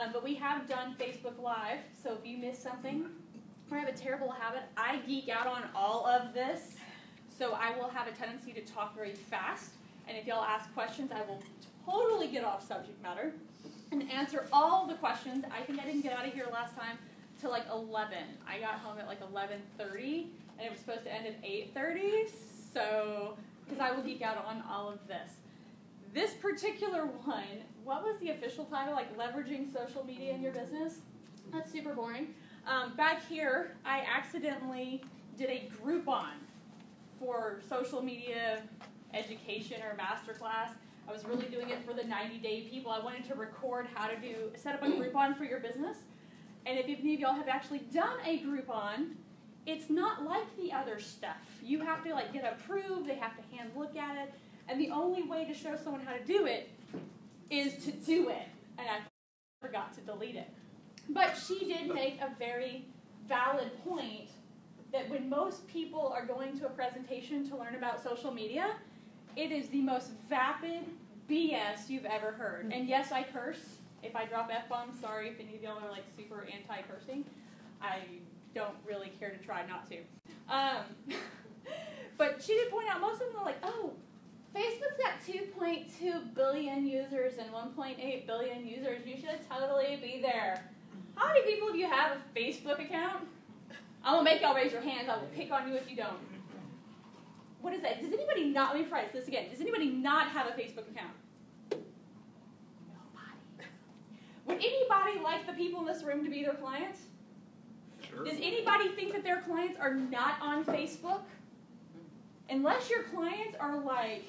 Um, but we have done Facebook Live, so if you missed something, I have a terrible habit. I geek out on all of this, so I will have a tendency to talk very fast. And if y'all ask questions, I will totally get off subject matter and answer all the questions. I think I didn't get out of here last time till like 11. I got home at like 11:30, and it was supposed to end at 8:30. So, because I will geek out on all of this. This particular one, what was the official title? Like leveraging social media in your business? That's super boring. Um, back here, I accidentally did a Groupon for social media education or masterclass. I was really doing it for the 90 day people. I wanted to record how to do set up a Groupon for your business. And if any of y'all have actually done a Groupon, it's not like the other stuff. You have to like get approved, they have to hand look at it, and the only way to show someone how to do it is to do it. And I forgot to delete it. But she did make a very valid point that when most people are going to a presentation to learn about social media, it is the most vapid BS you've ever heard. And yes, I curse. If I drop F bombs, sorry if any of y'all are like super anti cursing. I don't really care to try not to. Um, but she did point out most of them are like, oh, Facebook's got 2.2 billion users and 1.8 billion users. You should totally be there. How many people do you have a Facebook account? I'm gonna make y'all raise your hands. I will pick on you if you don't. What is that? Does anybody not? Let me try this again. Does anybody not have a Facebook account? Nobody. Would anybody like the people in this room to be their clients? Sure. Does anybody think that their clients are not on Facebook? Unless your clients are like,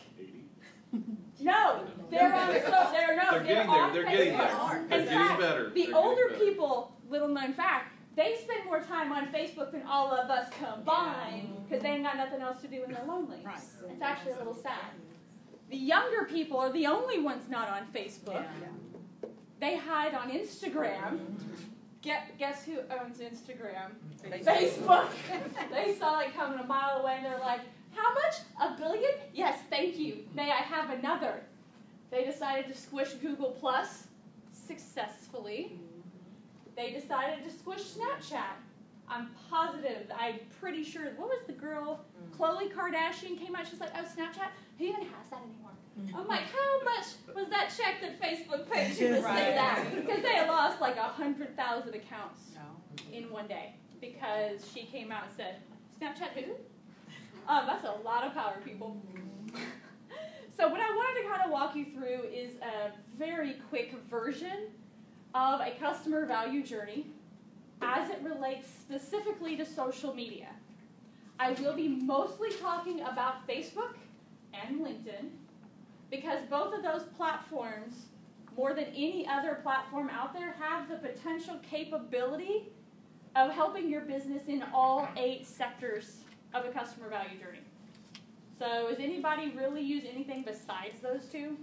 no, they're on. So they're no, They're getting there. They're getting Facebook. there. In They're getting fact, better. The They're older better. people, little known fact, they spend more time on Facebook than all of us combined because they ain't got nothing else to do when they're lonely. Right. It's actually a little sad. The younger people are the only ones not on Facebook. They hide on Instagram. Get, guess who owns Instagram? Facebook. they saw it coming a mile away and they're like, how much? A billion? Yes, thank you. May I have another? They decided to squish Google Plus successfully. They decided to squish Snapchat. I'm positive, I'm pretty sure, what was the girl? Mm. Khloe Kardashian came out, she's like, oh, Snapchat? Who even has that anymore? I'm like, how much was that check that Facebook paid you to say that? Because they lost like a 100,000 accounts No. in one day because she came out and said, Snapchat who? Um, that's a lot of power, people. so, what I wanted to kind of walk you through is a very quick version of a customer value journey as it relates specifically to social media. I will be mostly talking about Facebook and LinkedIn because both of those platforms, more than any other platform out there, have the potential capability of helping your business in all eight sectors of a customer value journey. So, does anybody really use anything besides those two?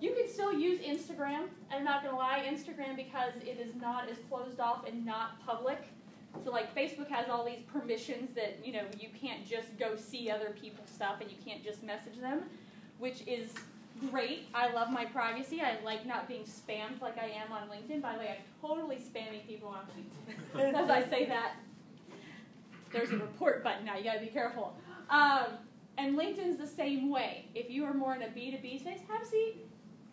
You can still use Instagram, and I'm not gonna lie, Instagram because it is not as closed off and not public. So like Facebook has all these permissions that you know you can't just go see other people's stuff and you can't just message them, which is great. I love my privacy. I like not being spammed like I am on LinkedIn. By the way, I'm totally spamming people on LinkedIn. As I say that, there's a report button now. You gotta be careful. Um, and LinkedIn's the same way. If you are more in a B2B space, have a seat.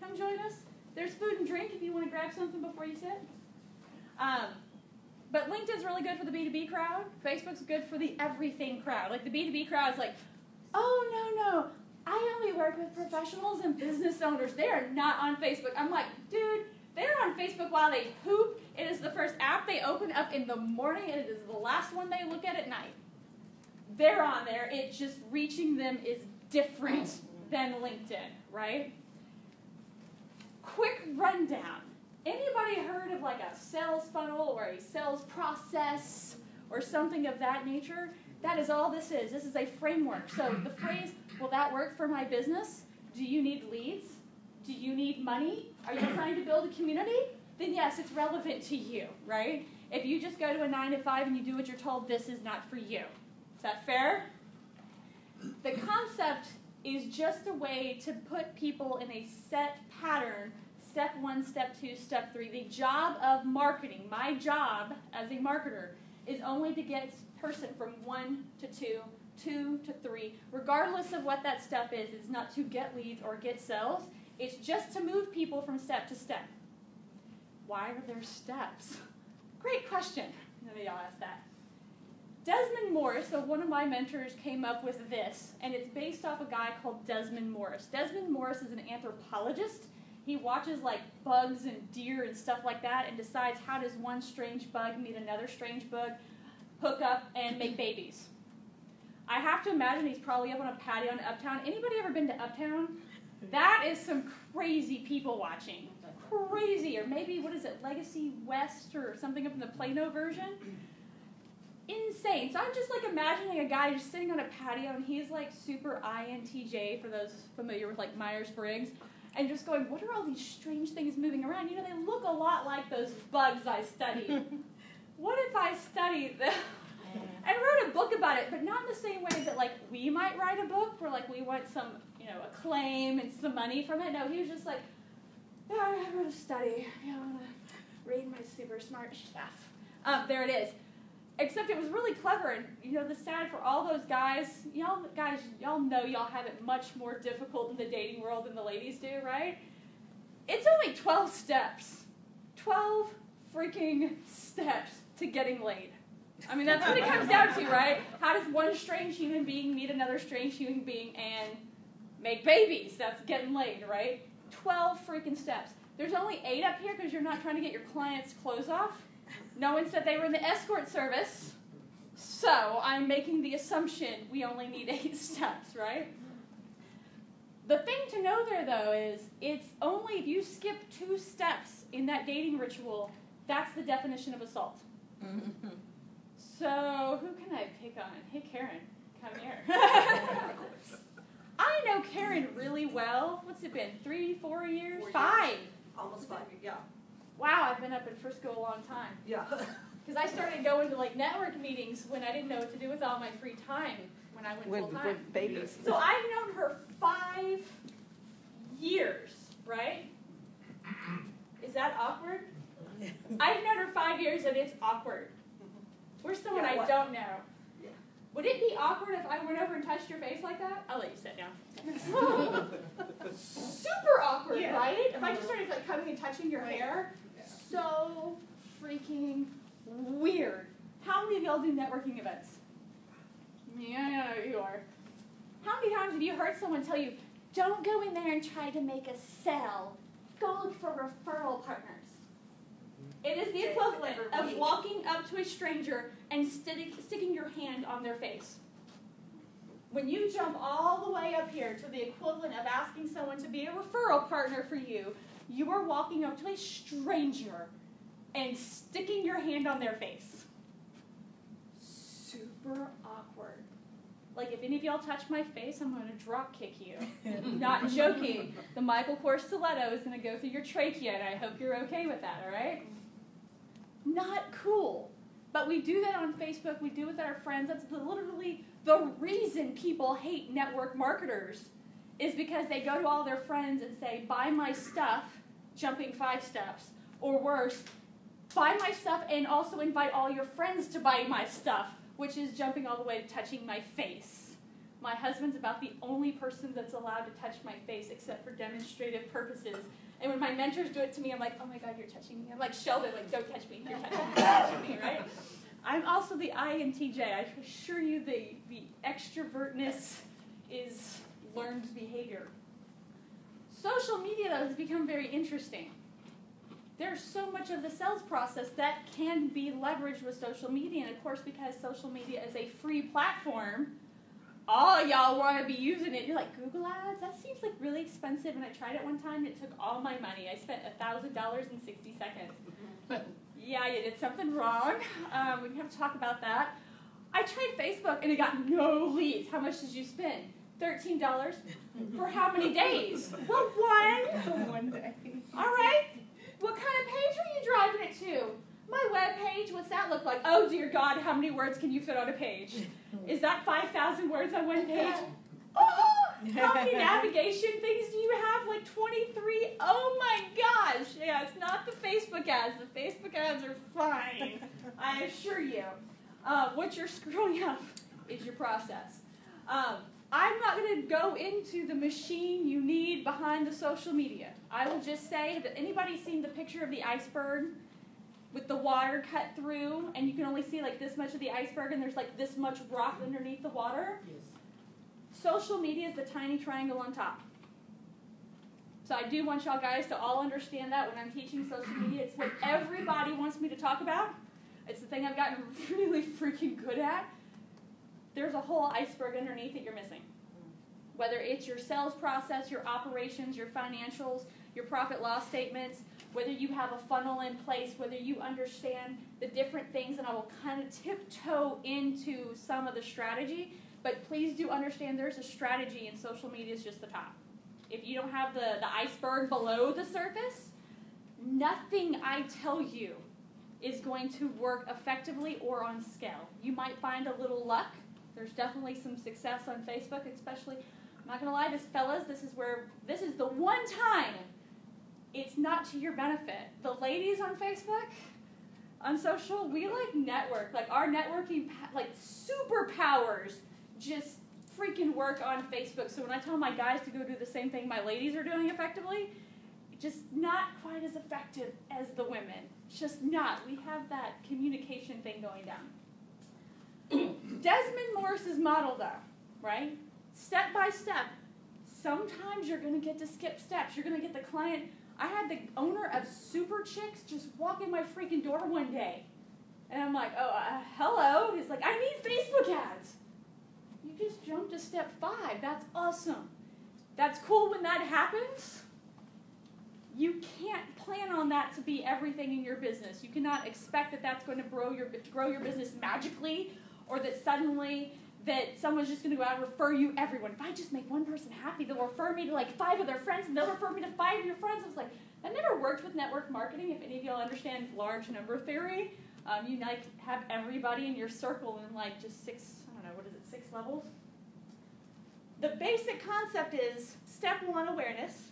Come join us. There's food and drink if you want to grab something before you sit. Um, but LinkedIn's really good for the B2B crowd. Facebook's good for the everything crowd. Like the B2B crowd is like, oh, no, no. I only work with professionals and business owners. They are not on Facebook. I'm like, dude, they're on Facebook while they poop. It is the first app they open up in the morning, and it is the last one they look at at night. They're on there. It just reaching them is different than LinkedIn, right? Quick rundown. Anybody heard of like a sales funnel or a sales process or something of that nature? That is all this is. This is a framework. So the phrase, will that work for my business? Do you need leads? Do you need money? Are you trying to build a community? Then yes, it's relevant to you, right? If you just go to a nine to five and you do what you're told, this is not for you. Is that fair? The concept is just a way to put people in a set pattern, step one, step two, step three. The job of marketing, my job as a marketer, is only to get person from one to two, two to three, regardless of what that step is. It's not to get leads or get sales, it's just to move people from step to step. Why are there steps? Great question. Maybe I'll ask that. Desmond Morris, so one of my mentors, came up with this, and it's based off a guy called Desmond Morris. Desmond Morris is an anthropologist. He watches like bugs and deer and stuff like that and decides how does one strange bug meet another strange bug, hook up, and make babies. I have to imagine he's probably up on a patio in Uptown. Anybody ever been to Uptown? That is some crazy people watching. Crazy. Or maybe, what is it, Legacy West or something up in the Plano version? insane. So I'm just like imagining a guy just sitting on a patio and he's like super INTJ for those familiar with like Myers Briggs, and just going, What are all these strange things moving around? You know, they look a lot like those bugs I studied. what if I studied them? and wrote a book about it, but not in the same way that like we might write a book where like we want some, you know, acclaim and some money from it. No, he was just like, yeah, I wrote to study. Yeah, I want to read my super smart stuff. Um, there it is. Except it was really clever, and you know the sad for all those guys. Y'all guys, y'all know y'all have it much more difficult in the dating world than the ladies do, right? It's only twelve steps. Twelve freaking steps to getting laid. I mean, that's what it comes down to, right? How does one strange human being meet another strange human being and make babies? That's getting laid, right? 12 freaking steps. There's only eight up here because you're not trying to get your client's clothes off. No one said they were in the escort service. So I'm making the assumption we only need eight steps, right? The thing to know there, though, is it's only if you skip two steps in that dating ritual, that's the definition of assault. Mm-hmm. So, who can I pick on? Hey, Karen, come here. I know Karen really well. What's it been? Three, four years? Four five. Years. Almost five, yeah. Wow, I've been up in Frisco a long time. Yeah. Because I started going to like network meetings when I didn't know what to do with all my free time when I went full time. With babies. So I've known her five years, right? Is that awkward? I've known her five years and it's awkward. Mm-hmm. We're someone yeah, I don't know. Yeah. Would it be awkward if I went over and touched your face like that? I'll let you sit down. Super awkward, yeah. right? If I just uh-huh. started like coming and touching your hair, so freaking weird. How many of y'all do networking events? Yeah, you are. How many times have you heard someone tell you, don't go in there and try to make a sell. Go look for referral partners. It is the equivalent of walking up to a stranger and sticking your hand on their face. When you jump all the way up here to the equivalent of asking someone to be a referral partner for you, you are walking up to a stranger and sticking your hand on their face. Super awkward. Like, if any of y'all touch my face, I'm going to drop kick you. Not joking. The Michael Kors stiletto is going to go through your trachea, and I hope you're okay with that, all right? Not cool. But we do that on Facebook, we do it with our friends. That's literally the reason people hate network marketers is because they go to all their friends and say, buy my stuff, jumping five steps. Or worse, buy my stuff and also invite all your friends to buy my stuff, which is jumping all the way to touching my face. My husband's about the only person that's allowed to touch my face except for demonstrative purposes. And when my mentors do it to me, I'm like, oh my God, you're touching me. I'm like, Sheldon, like, don't touch me. You're touching me, touching me, right? I'm also the INTJ. I assure you the, the extrovertness is learned behavior. Social media, though, has become very interesting. There's so much of the sales process that can be leveraged with social media. And of course, because social media is a free platform, all y'all want to be using it. You're like, Google Ads? That seems like really expensive. And I tried it one time, it took all my money. I spent $1,000 in 60 seconds. yeah, you did something wrong. Um, we can have to talk about that. I tried Facebook and it got no leads. How much did you spend? $13. For how many days? Well, one. one day. All right. What kind of page are you driving it to? My web page, what's that look like? Oh dear God, how many words can you fit on a page? Is that 5,000 words on one page? Oh, How many navigation things do you have? Like 23? Oh my gosh. Yeah, it's not the Facebook ads. The Facebook ads are fine. I assure you. Uh, what you're screwing up is your process. Um, I'm not going to go into the machine you need behind the social media. I will just say that anybody seen the picture of the iceberg with the water cut through and you can only see like this much of the iceberg and there's like this much rock underneath the water? Yes. Social media is the tiny triangle on top. So I do want y'all guys to all understand that when I'm teaching social media, it's what everybody wants me to talk about. It's the thing I've gotten really freaking good at. There's a whole iceberg underneath that you're missing. Whether it's your sales process, your operations, your financials, your profit loss statements, whether you have a funnel in place, whether you understand the different things, and I will kind of tiptoe into some of the strategy but please do understand there's a strategy, and social media is just the top. If you don't have the, the iceberg below the surface, nothing I tell you is going to work effectively or on scale. You might find a little luck. There's definitely some success on Facebook, especially. I'm not gonna lie, this fellas, this is where this is the one time it's not to your benefit. The ladies on Facebook, on social, we like network. Like our networking, like superpowers just freaking work on Facebook. So when I tell my guys to go do the same thing my ladies are doing effectively, just not quite as effective as the women. Just not. We have that communication thing going down. Desmond Morris's model, though, right? Step by step. Sometimes you're going to get to skip steps. You're going to get the client. I had the owner of Super Chix just walk in my freaking door one day. And I'm like, oh, uh, hello. He's like, I need Facebook ads You just jumped to step five. That's awesome. That's cool when that happens. You can't plan on that to be everything in your business. You cannot expect that that's going to grow your grow your business magically, or that suddenly that someone's just going to go out and refer you everyone. If I just make one person happy, they'll refer me to like five of their friends, and they'll refer me to five of your friends. I was like, that never worked with network marketing. If any of y'all understand large number theory, um, you like have everybody in your circle in like just six I don't know, what is it, six levels? The basic concept is step one awareness.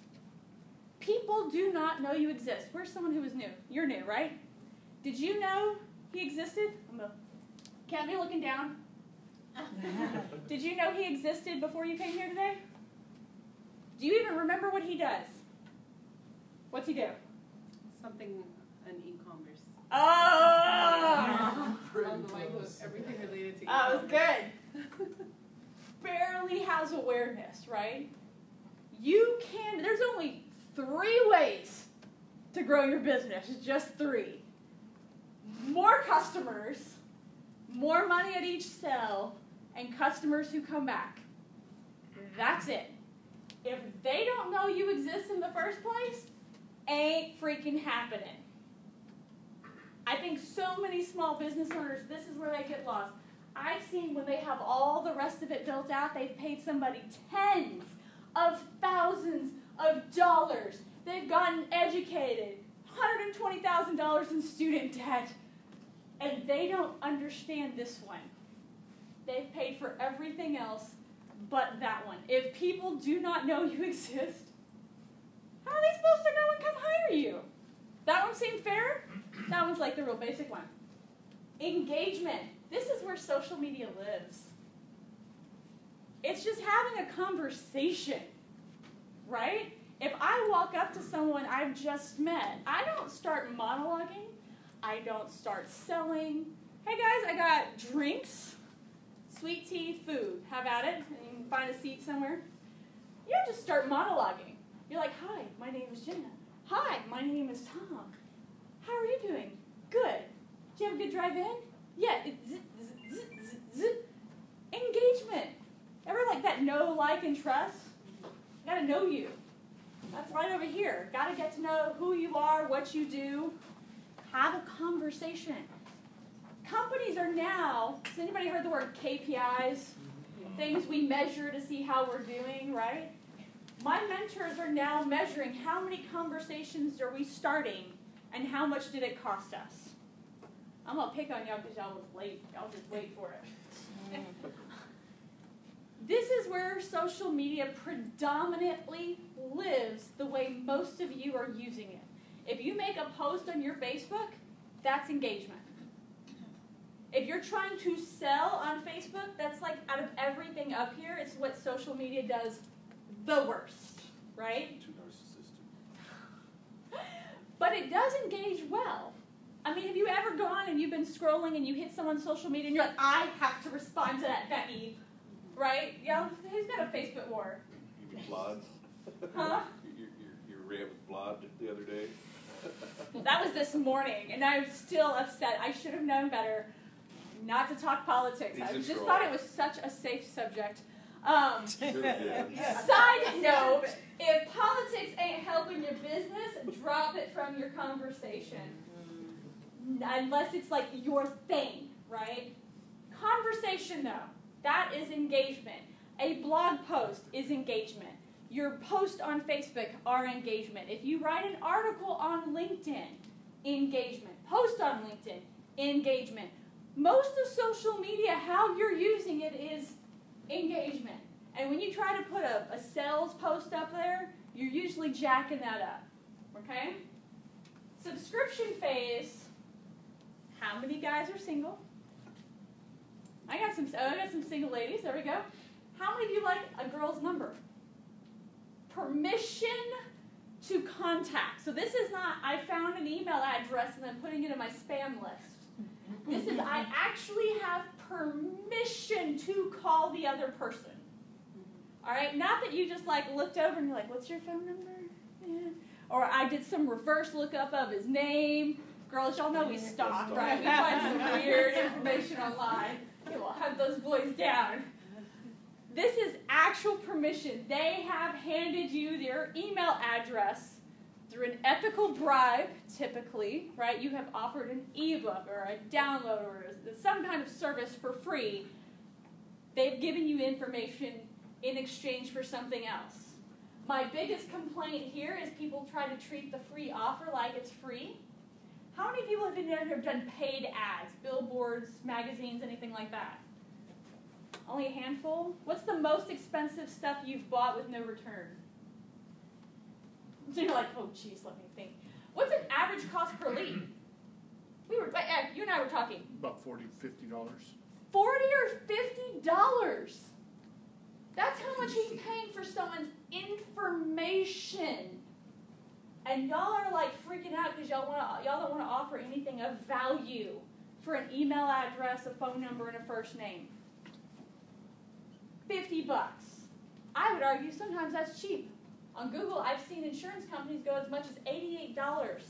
People do not know you exist. Where's someone who is new? You're new, right? Did you know he existed? Can't be looking down. Did you know he existed before you came here today? Do you even remember what he does? What's he do? Something an e-commerce. Oh! everything related to. Oh, that was good. Barely has awareness, right? You can. There's only three ways to grow your business. Just three. More customers, more money at each sale, and customers who come back. That's it. If they don't know you exist in the first place, ain't freaking happening. I think so many small business owners, this is where they get lost. I've seen when they have all the rest of it built out, they've paid somebody tens of thousands of dollars. They've gotten educated, $120,000 in student debt, and they don't understand this one. They've paid for everything else but that one. If people do not know you exist, how are they supposed to know and come hire you? That one seemed fair? That one's like the real basic one. Engagement. This is where social media lives. It's just having a conversation, right? If I walk up to someone I've just met, I don't start monologuing. I don't start selling. Hey guys, I got drinks, sweet tea, food. Have at it. You can find a seat somewhere. You just start monologuing. You're like, hi, my name is Jena. Hi, my name is Tom. How are you doing? Good. Did you have a good drive in? Yeah. Engagement. Ever like that know, like, and trust? Gotta know you. That's right over here. Gotta get to know who you are, what you do. Have a conversation. Companies are now, has anybody heard the word KPIs? Things we measure to see how we're doing, right? My mentors are now measuring how many conversations are we starting and how much did it cost us. I'm gonna pick on y'all because y'all was late. Y'all just wait for it. This is where social media predominantly lives the way most of you are using it. If you make a post on your Facebook, that's engagement. If you're trying to sell on Facebook, that's like out of everything up here, it's what social media does the worst, right? Too narcissistic. But it does engage well. I mean, have you ever gone and you've been scrolling and you hit someone's social media and you're like, I have to respond to that Becky, right? Yeah, who's got a Facebook war? You Vlad? Huh? You, you, you ran with Vlad the other day? That was this morning, and I'm still upset. I should have known better not to talk politics. I He's a just troll. thought it was such a safe subject. Um, Side note, if politics ain't helping your business, drop it from your conversation. Unless it's like your thing, right? Conversation though, that is engagement. A blog post is engagement. Your post on Facebook are engagement. If you write an article on LinkedIn, engagement. Post on LinkedIn, engagement. Most of social media, how you're using it is engagement. And when you try to put a, a sales post up there, you're usually jacking that up. Okay? Subscription phase. How many guys are single? I got some. Oh, I got some single ladies. There we go. How many of you like a girl's number? Permission to contact. So this is not. I found an email address and I'm putting it in my spam list. This is I actually have permission to call the other person. All right, not that you just like looked over and you're like, "What's your phone number?" Yeah. Or I did some reverse lookup of his name. Girls, y'all know we stalk, right? We find some weird information online. Okay, we'll have those boys down. This is actual permission. They have handed you their email address through an ethical bribe, typically, right? You have offered an ebook or a download or some kind of service for free. They've given you information in exchange for something else. My biggest complaint here is people try to treat the free offer like it's free. How many people have have done paid ads, billboards, magazines, anything like that? Only a handful? What's the most expensive stuff you've bought with no return? So you're like, oh, geez, let me think. What's an average cost per lead? We were, Ed, you and I were talking. About forty, fifty dollars. Forty or fifty dollars. That's how much he's paying for someone's information. And y'all are like freaking out because y'all want y'all don't want to offer anything of value for an email address, a phone number, and a first name. Fifty bucks. I would argue sometimes that's cheap. On Google, I've seen insurance companies go as much as eighty-eight dollars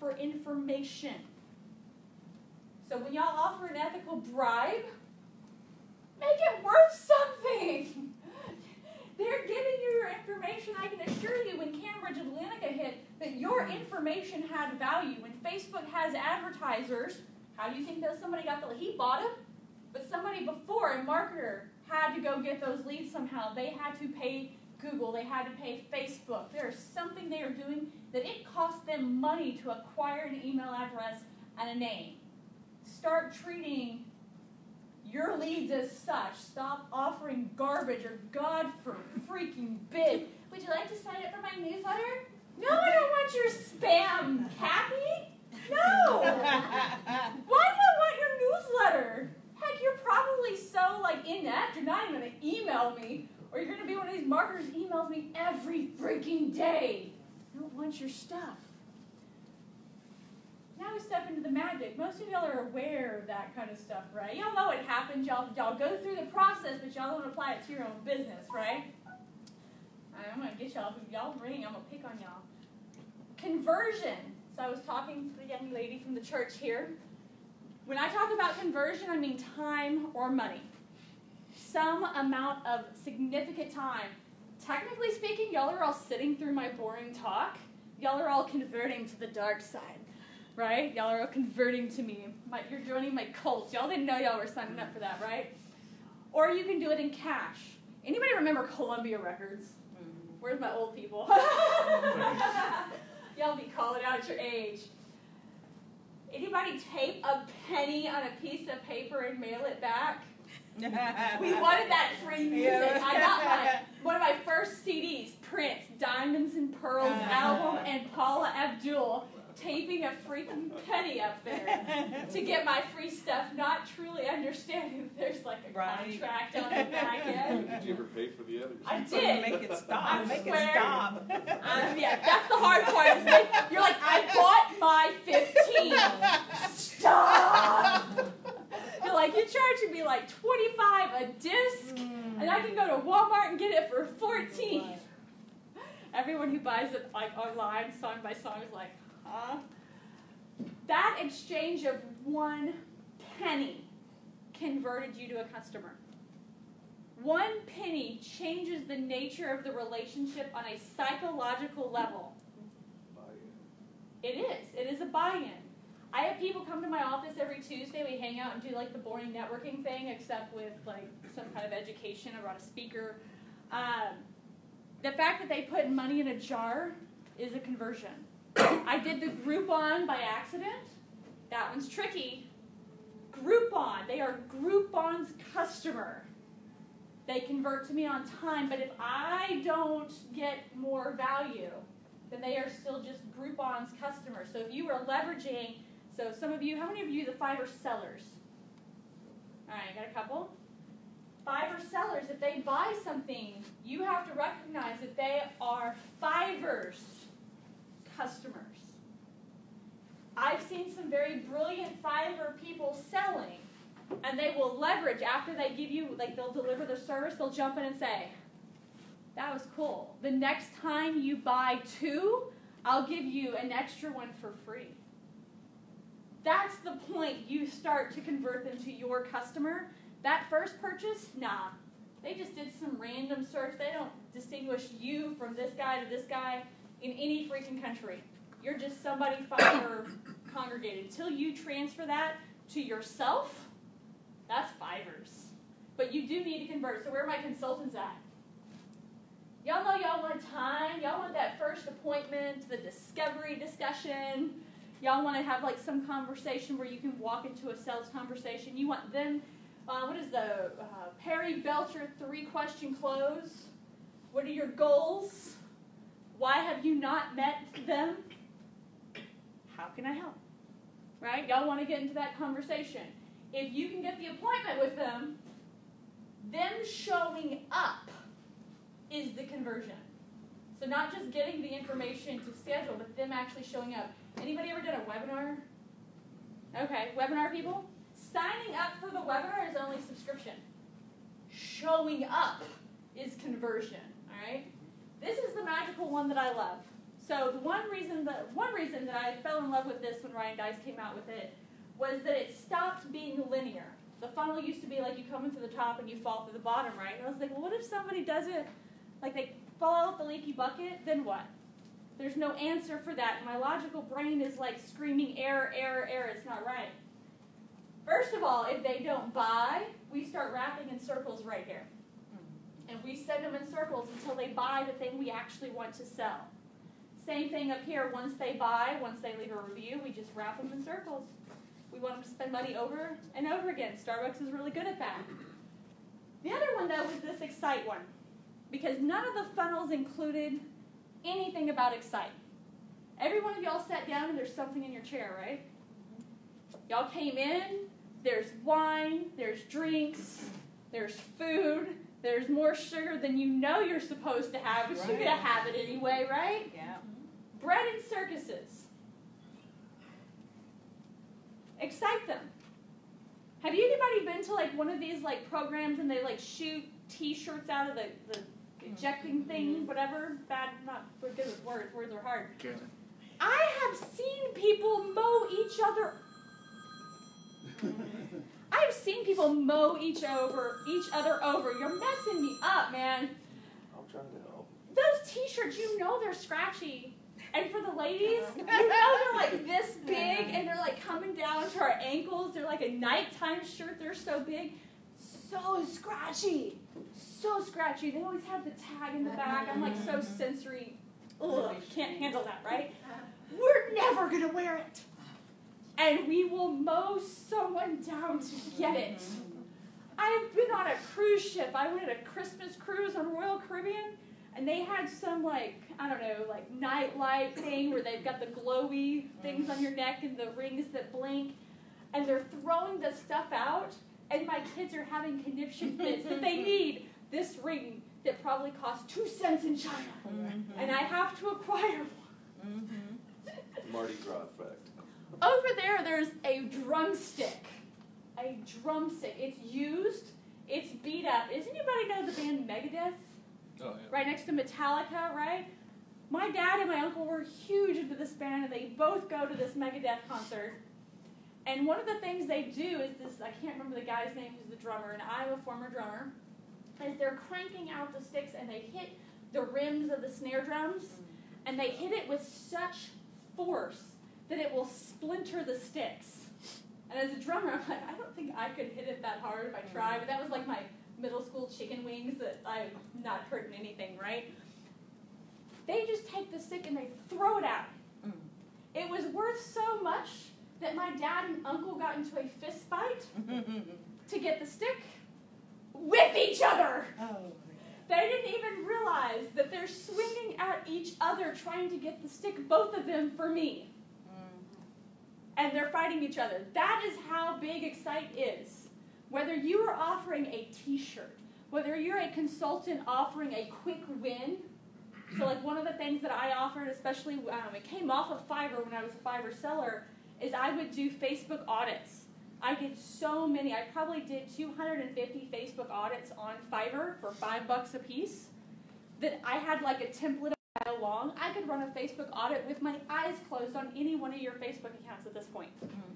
for information. So when y'all offer an ethical bribe, make it worth something. They're giving you your information. I can assure you, when Cambridge Analytica hit, that your information had value. When Facebook has advertisers, how do you think that somebody got the? He bought them, but somebody before, a marketer, had to go get those leads somehow. They had to pay Google. They had to pay Facebook. There's something they are doing that it costs them money to acquire an email address and a name. Start treating your leads as such. Stop offering garbage or God for freaking bid. Would you like to sign up for my newsletter? No, I don't want your spam, Kathy. No. Why do I want your newsletter? Heck, you're probably so like inept. You're not even gonna email me, or you're gonna be one of these marketers who emails me every freaking day. I don't want your stuff. Now we step into the magic. Most of y'all are aware of that kind of stuff, right? Y'all know it happens. Y'all, y'all go through the process, but y'all don't apply it to your own business, right? I'm gonna get y'all. If y'all ring, I'm gonna pick on y'all. Conversion. So I was talking to the young lady from the church here. When I talk about conversion, I mean time or money. Some amount of significant time. Technically speaking, y'all are all sitting through my boring talk. Y'all are all converting to the dark side right? Y'all are all converting to me. My, you're joining my cult. Y'all didn't know y'all were signing up for that, right? Or you can do it in cash. Anybody remember Columbia Records? Mm-hmm. Where's my old people? y'all be calling out your age. Anybody tape a penny on a piece of paper and mail it back? We wanted that free music. I got my one of my first CDs, Prince, Diamonds and Pearls album, and Paula Abdul taping a freaking penny up there to get my free stuff, not truly understanding that there's like a Right. contract on the back end. Did you ever pay for the others? I did. Make it stop. I Make swear. it stop. Um, yeah, that's the hard part. Is like, you're like, I bought my 15. Stop. You're like, you're charging me like 25 a disc, and I can go to Walmart and get it for 14. Everyone who buys it like online, song by song, is like, huh? That exchange of one penny converted you to a customer. One penny changes the nature of the relationship on a psychological level. It is. It is a buy-in. I have people come to my office every Tuesday. We hang out and do like the boring networking thing, except with like some kind of education. I brought a speaker. Um, the fact that they put money in a jar is a conversion. I did the Groupon by accident. That one's tricky. Groupon. They are Groupon's customer. They convert to me on time, but if I don't get more value, then they are still just Groupon's customer. So if you are leveraging, so some of you, how many of you are the Fiverr sellers? All right, got a couple. Fiverr sellers, if they buy something, you have to recognize that they are Fiverr's customers. I've seen some very brilliant Fiverr people selling, and they will leverage after they give you, like, they'll deliver the service, they'll jump in and say, That was cool. The next time you buy two, I'll give you an extra one for free. That's the point you start to convert them to your customer. That first purchase, nah. They just did some random search. They don't distinguish you from this guy to this guy in any freaking country. You're just somebody Fiverr congregated. Until you transfer that to yourself, that's Fiverr's. But you do need to convert. So where are my consultants at? Y'all know y'all want time. Y'all want that first appointment, the discovery discussion. Y'all want to have like some conversation where you can walk into a sales conversation. You want them. Uh, what is the uh, Perry Belcher three question close? What are your goals? Why have you not met them? How can I help? Right? Y'all want to get into that conversation. If you can get the appointment with them, them showing up is the conversion. So not just getting the information to schedule, but them actually showing up. Anybody ever done a webinar? Okay, webinar people? Signing up for the webinar is only subscription. Showing up is conversion. Alright? This is the magical one that I love. So the one reason that one reason that I fell in love with this when Ryan Deiss came out with it was that it stopped being linear. The funnel used to be like you come into the top and you fall to the bottom, right? And I was like, well, what if somebody doesn't, like they fall out the leaky bucket? Then what? There's no answer for that. My logical brain is like screaming error, error, error. It's not right. First of all, if they don't buy, we start wrapping in circles right here. And we send them in circles until they buy the thing we actually want to sell. Same thing up here. Once they buy, once they leave a review, we just wrap them in circles. We want them to spend money over and over again. Starbucks is really good at that. The other one, though, was this Excite one. Because none of the funnels included anything about Excite. Every one of y'all sat down and there's something in your chair, right? Y'all came in, there's wine, there's drinks, there's food, there's more sugar than you know you're supposed to have, but you're gonna have it anyway, right? Yeah. Bread and circuses. Excite them. Have you anybody been to like one of these like programs and they like shoot T-shirts out of the, the ejecting thing, whatever? Bad, not we're good with words. Words are hard. I have seen people mow each other. I've seen people mow each over each other over. You're messing me up, man. I'm trying to help. Those t-shirts, you know they're scratchy. And for the ladies, you know they're like this big and they're like coming down to our ankles. They're like a nighttime shirt. They're so big. So scratchy. So scratchy. They always have the tag in the back. I'm like so mm-hmm. sensory. Ugh, can't handle that, right? Uh-huh. We're never gonna wear it. And we will mow someone down to get it. Mm-hmm. I've been on a cruise ship. I went on a Christmas cruise on Royal Caribbean, and they had some like I don't know, like nightlight thing where they've got the glowy things on your neck and the rings that blink, and they're throwing the stuff out, and my kids are having conniption fits that they need this ring that probably costs two cents in China, mm-hmm. and I have to acquire one. Mm-hmm. Mardi Gras effect. Over there, there's a drumstick. A drumstick. It's used. It's beat up. Does anybody know the band Megadeth? Oh, yeah. Right next to Metallica, right? My dad and my uncle were huge into this band, and they both go to this Megadeth concert. And one of the things they do is this I can't remember the guy's name who's the drummer, and I'm a former drummer. Is they're cranking out the sticks and they hit the rims of the snare drums, and they hit it with such force that it will splinter the sticks. And as a drummer, I'm like, I don't think I could hit it that hard if I tried. But that was like my middle school chicken wings that I'm not hurting anything, right? They just take the stick and they throw it out. Mm. It was worth so much that my dad and uncle got into a fist fight to get the stick with each other. oh, They didn't even realize that they're swinging at each other trying to get the stick, both of them for me. And they're fighting each other. That is how big Excite is. Whether you are offering a t shirt, whether you're a consultant offering a quick win. So, like one of the things that I offered, especially um, it came off of Fiverr when I was a Fiverr seller, is I would do Facebook audits. I did so many. I probably did 250 Facebook audits on Fiverr for five bucks a piece. That I had like a template mile long. I could run a Facebook audit with my eyes closed on any one of your Facebook accounts at this point. Mm-hmm.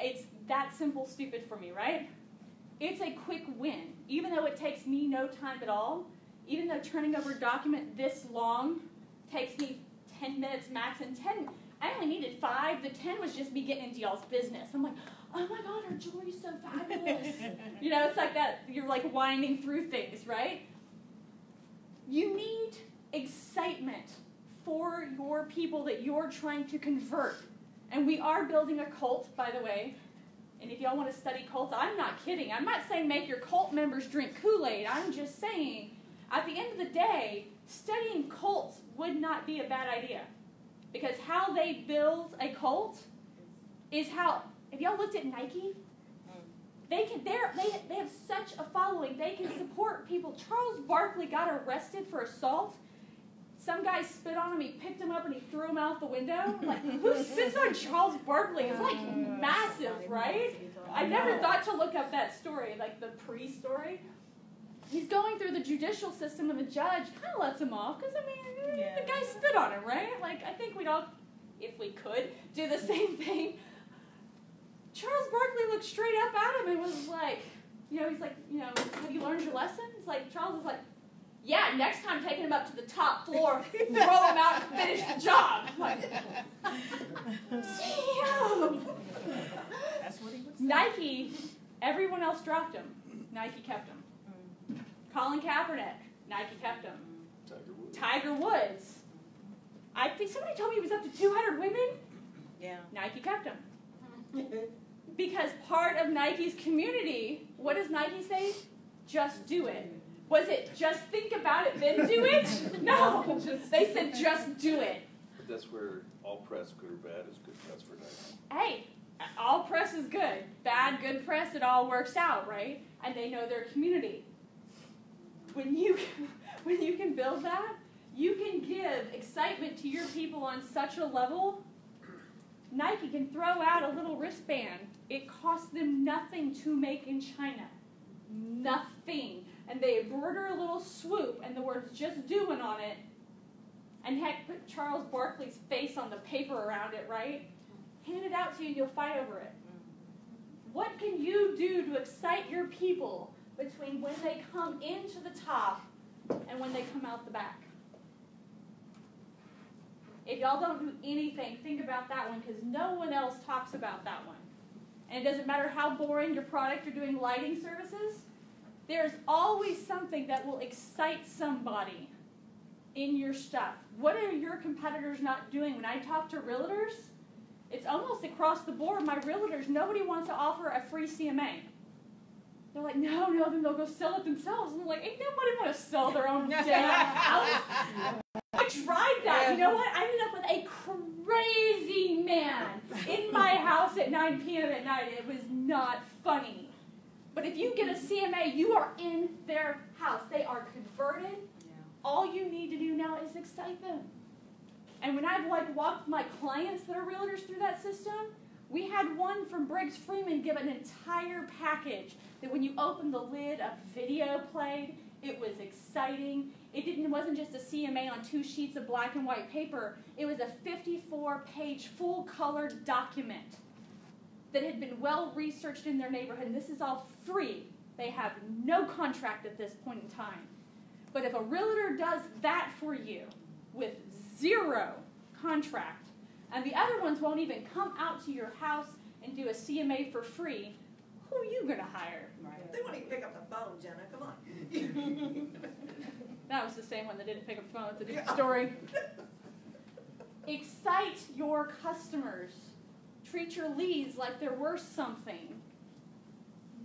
It's that simple, stupid for me, right? It's a quick win, even though it takes me no time at all. Even though turning over a document this long takes me 10 minutes max, and 10, I only needed five. The 10 was just me getting into y'all's business. I'm like, oh my god, our jewelry's so fabulous. you know, it's like that, you're like winding through things, right? You need excitement for your people that you're trying to convert. And we are building a cult, by the way. And if y'all want to study cults, I'm not kidding. I'm not saying make your cult members drink Kool Aid. I'm just saying, at the end of the day, studying cults would not be a bad idea. Because how they build a cult is how. Have y'all looked at Nike? They can. They're, they they have such a following. They can support people. Charles Barkley got arrested for assault. Some guy spit on him. He picked him up and he threw him out the window. Like who spits on Charles Barkley? It's like massive, right? I never thought to look up that story, like the pre-story. He's going through the judicial system, and the judge kind of lets him off because I mean, Yeah. the guy spit on him, right? Like I think we'd all, if we could, do the same thing. Charles Barkley looked straight up at him and was like, you know, he's like, you know, have you learned your lesson? It's like Charles was like, yeah, next time taking him up to the top floor, throw him out and finish the job. Like, damn. That's what he would say. Nike, everyone else dropped him. Nike kept him. Colin Kaepernick, Nike kept him. Tiger Woods. Tiger Woods. I think somebody told me he was up to 200 women. Yeah. Nike kept him. Because part of Nike's community, what does Nike say? Just do it. Was it just think about it, then do it? No. They said just do it. But that's where all press, good or bad, is good press for Nike. Hey, all press is good. Bad, good press, it all works out, right? And they know their community. When you when you can build that, you can give excitement to your people on such a level. Nike can throw out a little wristband. It costs them nothing to make in China. Nothing. And they embroider a little swoop and the words just doing on it. And heck, put Charles Barkley's face on the paper around it, right? hand it out to you and you'll fight over it. What can you do to excite your people between when they come into the top and when they come out the back? If y'all don't do anything, think about that one because no one else talks about that one. And it doesn't matter how boring your product or doing lighting services, there's always something that will excite somebody in your stuff. What are your competitors not doing? When I talk to realtors, it's almost across the board. My realtors, nobody wants to offer a free CMA. They're like, no, no, then they'll go sell it themselves. And I'm like, ain't nobody want to sell their own damn house. I tried that. You know what? I ended up with a crazy man in my house at 9 p.m. at night. It was not funny. But if you get a CMA, you are in their house. They are converted. All you need to do now is excite them. And when I've like walked my clients that are realtors through that system, we had one from Briggs Freeman give an entire package that when you open the lid, a video played. It was exciting. It didn't it wasn't just a CMA on two sheets of black and white paper. It was a 54-page full-colored document that had been well researched in their neighborhood. And this is all free. They have no contract at this point in time. But if a realtor does that for you with zero contract, and the other ones won't even come out to your house and do a CMA for free, who are you going to hire? Right. They won't even pick up the phone, Jena, come on. That was the same one that didn't pick up the phone. It's a different Yeah. story. Excite your customers. Treat your leads like they're worth something.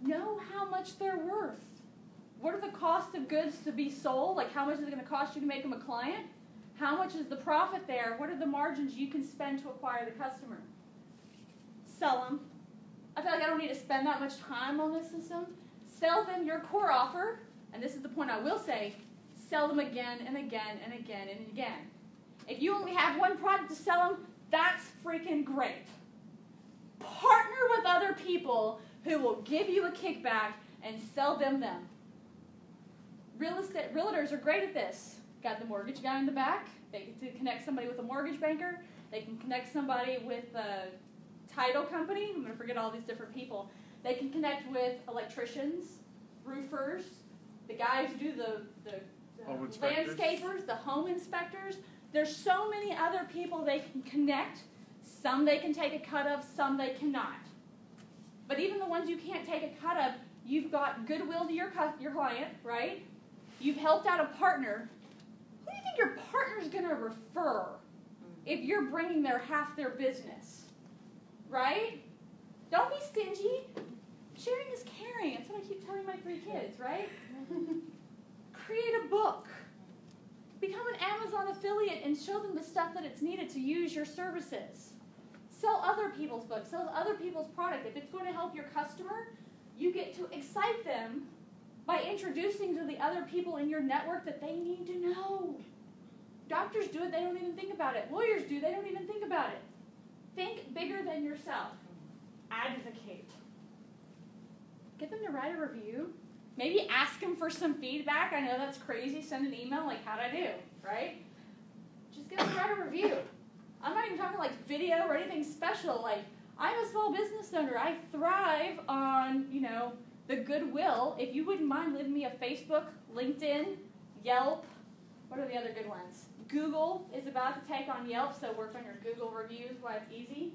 Know how much they're worth. What are the cost of goods to be sold? Like, how much is it going to cost you to make them a client? How much is the profit there? What are the margins you can spend to acquire the customer? Sell them. I feel like I don't need to spend that much time on this system. Sell them your core offer, and this is the point I will say sell them again and again and again and again. If you only have one product to sell them, that's freaking great. Partner with other people who will give you a kickback and sell them them. Real estate realtors are great at this. Got the mortgage guy in the back. They can connect somebody with a mortgage banker. They can connect somebody with a title company. I'm going to forget all these different people. They can connect with electricians, roofers, the guys who do the, the, the Home inspectors. landscapers, the home inspectors. There's so many other people they can connect. Some they can take a cut of, some they cannot. But even the ones you can't take a cut of, you've got goodwill to your your client, right? You've helped out a partner. Who do you think your partner's going to refer mm-hmm. if you're bringing their half their business? Right? Don't be stingy. Sharing is caring. That's what I keep telling my three kids, right? Create a book. Become an Amazon affiliate and show them the stuff that it's needed to use your services. Sell other people's books, sell other people's product. If it's going to help your customer, you get to excite them by introducing to the other people in your network that they need to know. Doctors do it, they don't even think about it. Lawyers do, they don't even think about it. Think bigger than yourself. Advocate. Get them to write a review. Maybe ask them for some feedback. I know that's crazy. Send an email like, how'd I do? Right? Just get them a review. I'm not even talking like video or anything special. Like, I'm a small business owner. I thrive on, you know, the goodwill. If you wouldn't mind leaving me a Facebook, LinkedIn, Yelp, what are the other good ones? Google is about to take on Yelp, so work on your Google reviews while it's easy.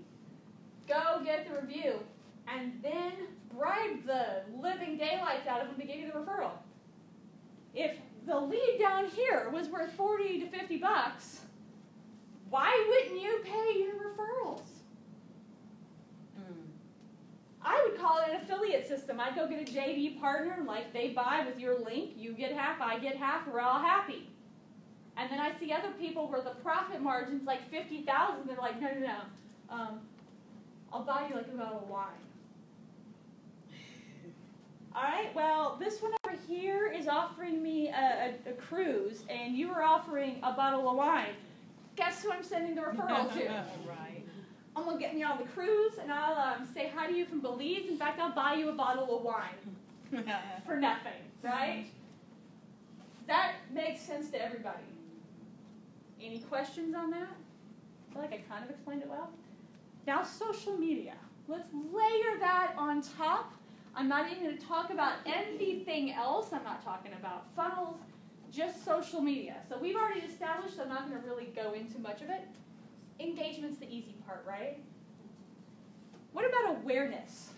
Go get the review and then bribe the living daylights out of them to give you the referral. If the lead down here was worth 40 to 50 bucks, why wouldn't you pay your referrals? I would call it an affiliate system. I'd go get a JV partner, and like they buy with your link, you get half, I get half, we're all happy. And then I see other people where the profit margin's like fifty thousand. They're like, no, no, no. Um, I'll buy you like a bottle of wine. All right. Well, this one over here is offering me a, a, a cruise, and you are offering a bottle of wine. Guess who I'm sending the referral to? Right. I'm gonna get me on the cruise, and I'll um, say hi to you from Belize. In fact, I'll buy you a bottle of wine for nothing. Right? That makes sense to everybody. Any questions on that? I feel like I kind of explained it well. Now, social media. Let's layer that on top. I'm not even going to talk about anything else. I'm not talking about funnels, just social media. So we've already established, I'm not going to really go into much of it. Engagement's the easy part, right? What about awareness?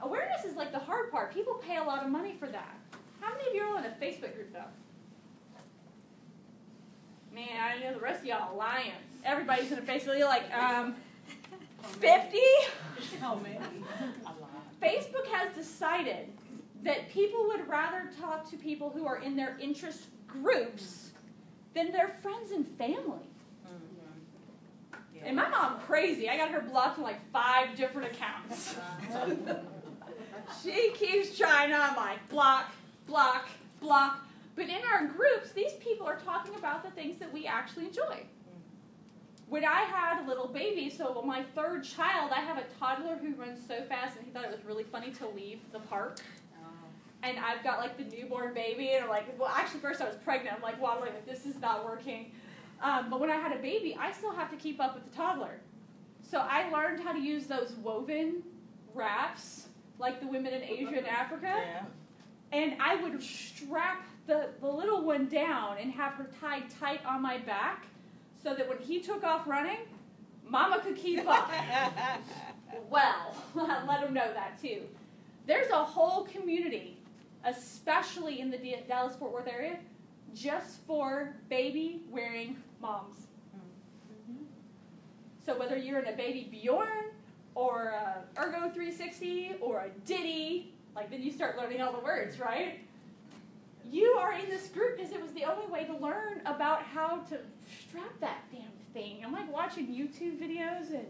Awareness is like the hard part. People pay a lot of money for that. How many of you are in a Facebook group though? Man, I know the rest of y'all are lying. Everybody's in a Facebook. You're like, um, 50? How many? Facebook has decided that people would rather talk to people who are in their interest groups than their friends and family. Mm-hmm. And my mom crazy. I got her blocked on like five different accounts. she keeps trying. I'm like block, block, block. But in our groups, these people are talking about the things that we actually enjoy. When I had a little baby, so my third child, I have a toddler who runs so fast, and he thought it was really funny to leave the park. And I've got like the newborn baby, and I'm like, well, actually, first I was pregnant. I'm like waddling, like this is not working. Um, but when I had a baby, I still have to keep up with the toddler. So I learned how to use those woven wraps, like the women in Asia and Africa. Yeah. And I would strap the, the little one down and have her tied tight on my back so that when he took off running, Mama could keep up. well, let him know that too. There's a whole community, especially in the D- Dallas Fort Worth area, just for baby wearing moms. Mm-hmm. So whether you're in a baby Bjorn or a Ergo 360 or a Diddy, like then you start learning all the words, right? You are in this group because it was the only way to learn about how to strap that damn thing. I'm like watching YouTube videos and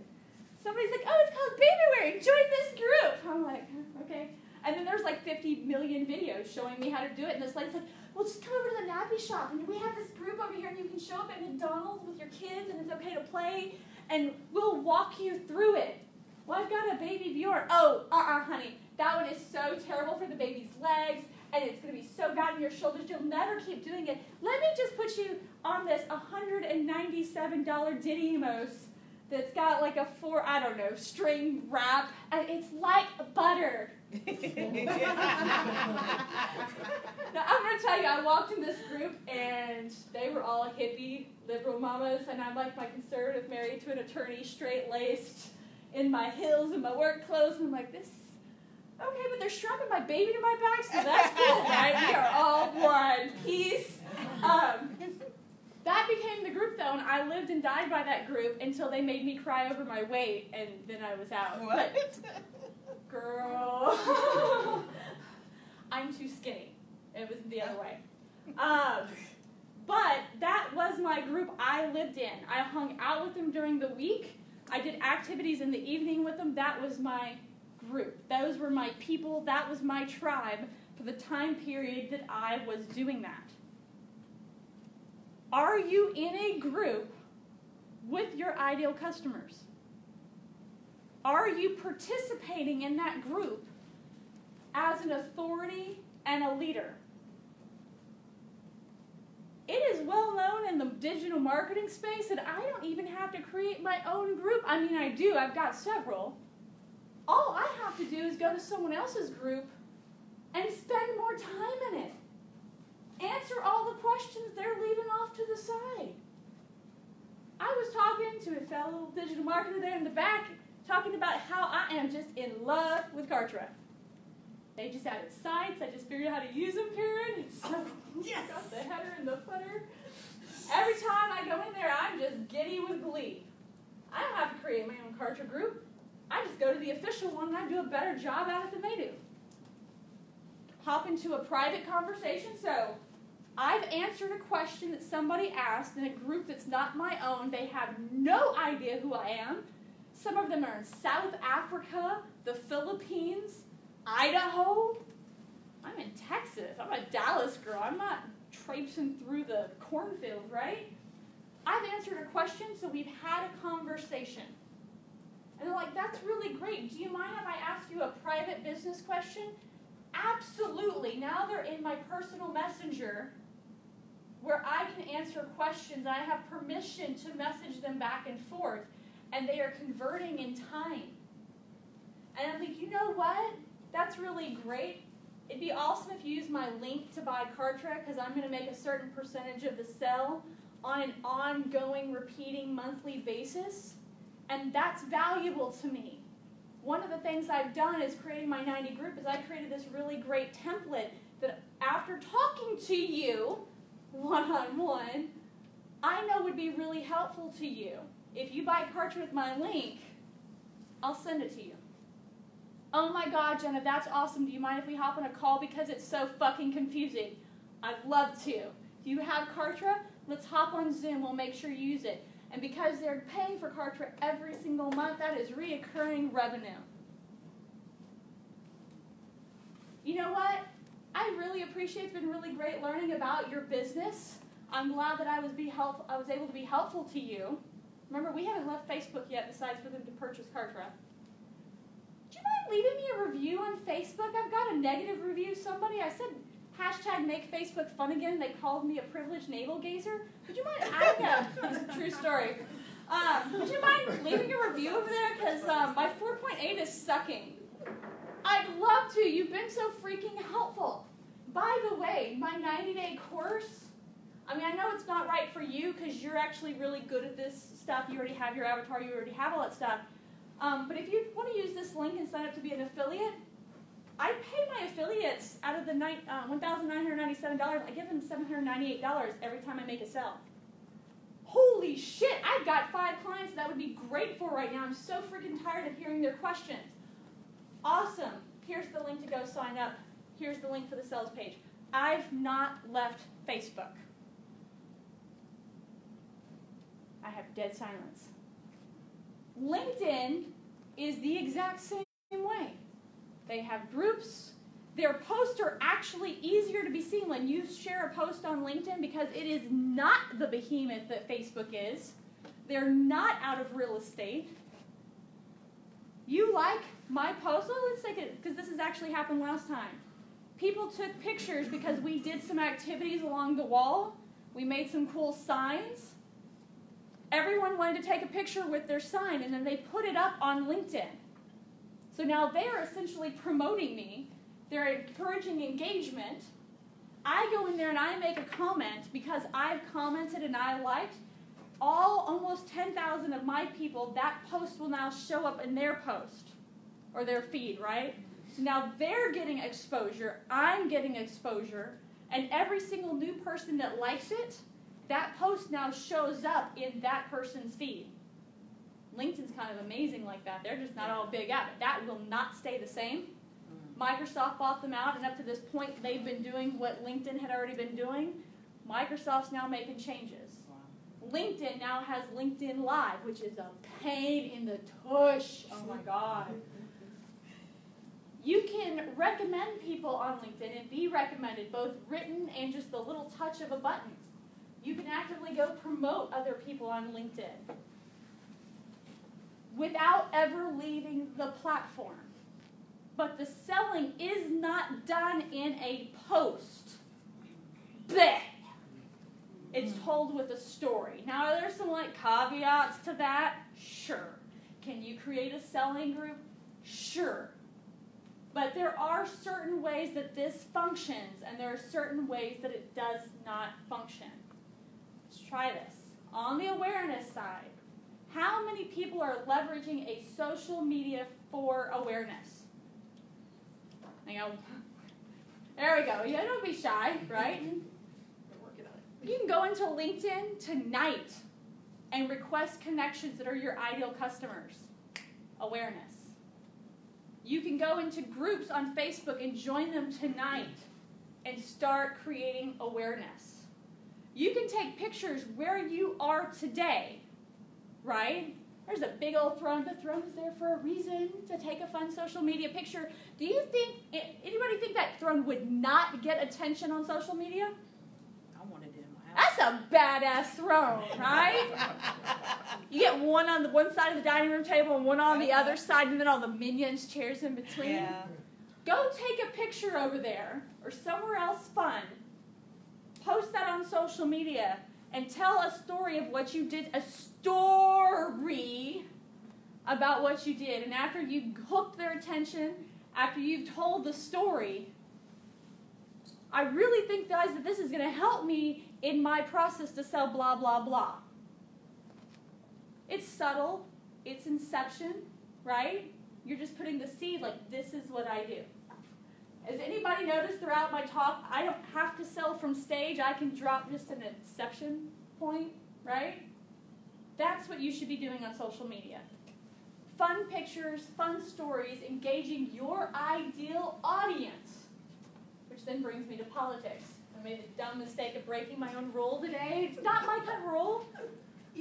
somebody's like, oh, it's called baby wearing. Join this group. I'm like, okay. And then there's like 50 million videos showing me how to do it. And this lady's like, well, just come over to the nappy shop. And we have this group over here, and you can show up at McDonald's with your kids, and it's okay to play. And we'll walk you through it. Well, I've got a baby Bjorn. Oh, uh uh honey. That one is so terrible for the baby's legs, and it's going to be so bad in your shoulders. You'll never keep doing it. Let me just put you on this $197 Didymos that's got like a four, I don't know, string wrap, and it's like butter. Now, I'm going to tell you, I walked in this group, and they were all hippie, liberal mamas, and I'm like my conservative married to an attorney, straight laced, in my heels and my work clothes, and I'm like, this, okay, but they're strapping my baby to my back, so that's cool, right? We are all one piece. Um, that became the group, though, and I lived and died by that group until they made me cry over my weight, and then I was out. But, What? girl, I'm too skinny. It was the other way. Um, but that was my group I lived in. I hung out with them during the week. I did activities in the evening with them. That was my group. Those were my people. That was my tribe for the time period that I was doing that. Are you in a group with your ideal customers? Are you participating in that group as an authority and a leader? It is well known in the digital marketing space that I don't even have to create my own group. I mean, I do, I've got several. All I have to do is go to someone else's group and spend more time in it. Answer all the questions they're leaving off to the side. I was talking to a fellow digital marketer there in the back, talking about how I am just in love with Kartra. They just added sites. I just figured out how to use them, Karen. It's so oh, Yes. got the header and the footer. Every time I go in there, I'm just giddy with glee. I don't have to create my own Kartra group. I just go to the official one and I do a better job at it than they do. Hop into a private conversation. So I've answered a question that somebody asked in a group that's not my own. They have no idea who I am. Some of them are in South Africa, the Philippines, Idaho. I'm in Texas. I'm a Dallas girl. I'm not traipsing through the cornfield, right? I've answered a question, so we've had a conversation. And they're like, that's really great. Do you mind if I ask you a private business question? Absolutely. Now they're in my personal messenger where I can answer questions. I have permission to message them back and forth, and they are converting in time. And I'm like, you know what? That's really great. It'd be awesome if you use my link to buy Kartra because I'm going to make a certain percentage of the sell on an ongoing, repeating monthly basis. And that's valuable to me. One of the things I've done is creating my 90 group is I created this really great template that after talking to you one on one, I know would be really helpful to you. If you buy Kartra with my link, I'll send it to you. Oh my god, Jena, that's awesome. Do you mind if we hop on a call because it's so fucking confusing? I'd love to. Do you have Kartra? Let's hop on Zoom. We'll make sure you use it. And because they're paying for Kartra every single month, that is reoccurring revenue. You know what? I really appreciate it's been really great learning about your business. I'm glad that I was be help I was able to be helpful to you. Remember, we haven't left Facebook yet besides for them to purchase Kartra. Do you mind leaving me a review on Facebook? I've got a negative review. Somebody, I said hashtag make Facebook fun again. They called me a privileged navel gazer. Would you mind adding a true story? Um, would you mind leaving a review over there? Because um, my 4.8 is sucking. I'd love to. You've been so freaking helpful. By the way, my 90 day course, I mean, I know it's not right for you because you're actually really good at this stuff. You already have your avatar, you already have all that stuff. Um, but if you want to use this link and sign up to be an affiliate, I pay my affiliates out of the uh, $1,997, I give them $798 every time I make a sale. Holy shit, I've got five clients that would be great for right now. I'm so freaking tired of hearing their questions. Awesome. Here's the link to go sign up. Here's the link for the sales page. I've not left Facebook. I have dead silence. LinkedIn is the exact same way. They have groups. Their posts are actually easier to be seen when you share a post on LinkedIn because it is not the behemoth that Facebook is. They're not out of real estate. You like my post? Well, let's take it because this has actually happened last time. People took pictures because we did some activities along the wall. We made some cool signs. Everyone wanted to take a picture with their sign and then they put it up on LinkedIn. So now they're essentially promoting me, they're encouraging engagement. I go in there and I make a comment because I've commented and I liked. All almost 10,000 of my people, that post will now show up in their post or their feed, right? So now they're getting exposure, I'm getting exposure, and every single new person that likes it, that post now shows up in that person's feed. LinkedIn's kind of amazing like that. They're just not all big at it. That will not stay the same. Mm-hmm. Microsoft bought them out, and up to this point, they've been doing what LinkedIn had already been doing. Microsoft's now making changes. LinkedIn now has LinkedIn Live, which is a pain in the tush. Oh my God. You can recommend people on LinkedIn and be recommended, both written and just the little touch of a button. You can actively go promote other people on LinkedIn without ever leaving the platform. But the selling is not done in a post. It's told with a story. Now, are there some like caveats to that? Sure. Can you create a selling group? Sure. But there are certain ways that this functions, and there are certain ways that it does not function. Let's try this. On the awareness side, how many people are leveraging a social media for awareness? I go, there we go. Yeah, don't be shy, right? You can go into LinkedIn tonight and request connections that are your ideal customers. Awareness. You can go into groups on Facebook and join them tonight and start creating awareness. You can take pictures where you are today right? There's a big old throne. The throne is there for a reason to take a fun social media picture. Do you think anybody think that throne would not get attention on social media? I wanted it in my house. That's a badass throne, right? you get one on the one side of the dining room table and one on the other side, and then all the minions chairs in between. Yeah. Go take a picture over there or somewhere else fun. Post that on social media and tell a story of what you did, a story about what you did. And after you hooked their attention, after you've told the story, I really think, guys, that this is going to help me in my process to sell blah, blah, blah. It's subtle, it's inception, right? You're just putting the seed, like, this is what I do. Has anybody noticed throughout my talk, I don't have to sell from stage. I can drop just an inception point, right? That's what you should be doing on social media. fun pictures, fun stories, engaging your ideal audience. Which then brings me to politics. I made the dumb mistake of breaking my own rule today. It's not my pet rule.